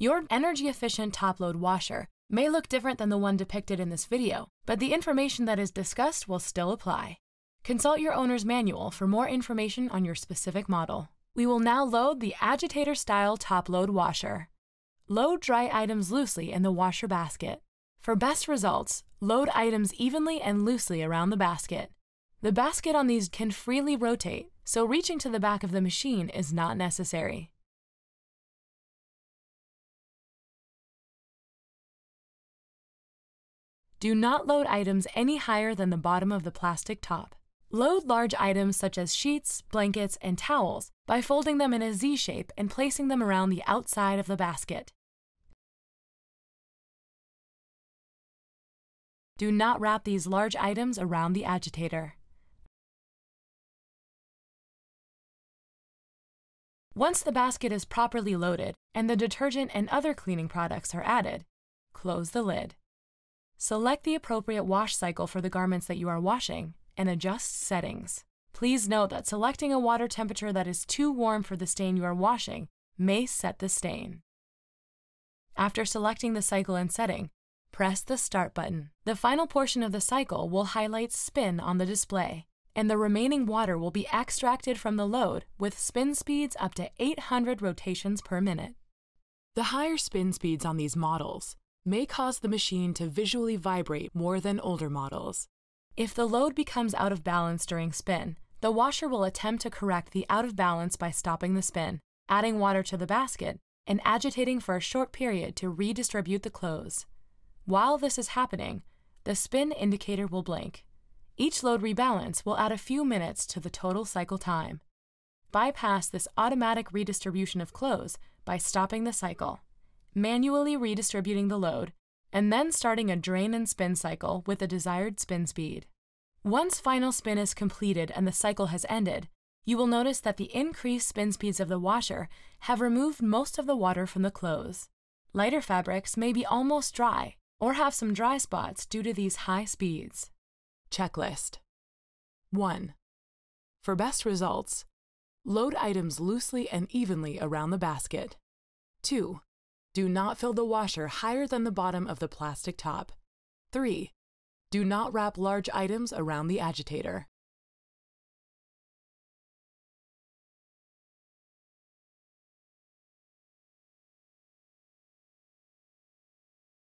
Your energy efficient top load washer may look different than the one depicted in this video, but the information that is discussed will still apply. Consult your owner's manual for more information on your specific model. We will now load the agitator style top load washer. Load dry items loosely in the washer basket. For best results, load items evenly and loosely around the basket. The basket on these can freely rotate, so reaching to the back of the machine is not necessary. Do not load items any higher than the bottom of the plastic top. Load large items such as sheets, blankets, and towels by folding them in a Z shape and placing them around the outside of the basket. Do not wrap these large items around the agitator. Once the basket is properly loaded and the detergent and other cleaning products are added, close the lid. Select the appropriate wash cycle for the garments that you are washing and adjust settings. Please note that selecting a water temperature that is too warm for the stain you are washing may set the stain. After selecting the cycle and setting, press the Start button. The final portion of the cycle will highlight Spin on the display, and the remaining water will be extracted from the load with spin speeds up to 800 rotations per minute. The higher spin speeds on these models may cause the machine to visually vibrate more than older models. If the load becomes out of balance during spin, the washer will attempt to correct the out of balance by stopping the spin, adding water to the basket, and agitating for a short period to redistribute the clothes. While this is happening, the spin indicator will blink. Each load rebalance will add a few minutes to the total cycle time. Bypass this automatic redistribution of clothes by stopping the cycle manually redistributing the load, and then starting a drain and spin cycle with the desired spin speed. Once final spin is completed and the cycle has ended, you will notice that the increased spin speeds of the washer have removed most of the water from the clothes. Lighter fabrics may be almost dry or have some dry spots due to these high speeds. Checklist 1. For best results, load items loosely and evenly around the basket. 2. Do not fill the washer higher than the bottom of the plastic top. 3. Do not wrap large items around the agitator.